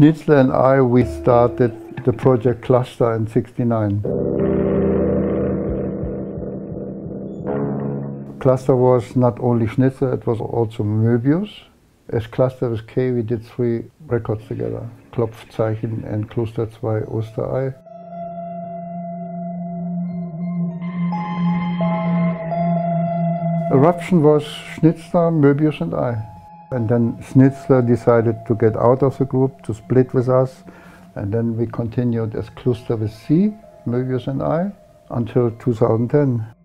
Schnitzler and I, we started the project Cluster in 69. Cluster was not only Schnitzler, it was also Möbius. As Cluster with K, we did three records together. Klopfzeichen and Kluster 2 Osterei. Eruption was Schnitzler, Möbius and I. And then Schnitzler decided to get out of the group, to split with us. And then we continued as Cluster with C, Möbius and I, until 2010.